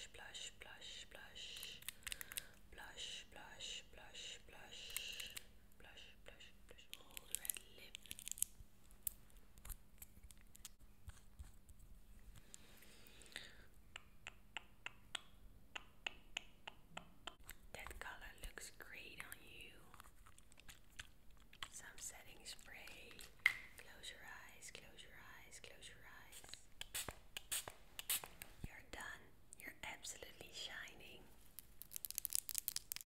splash, shining.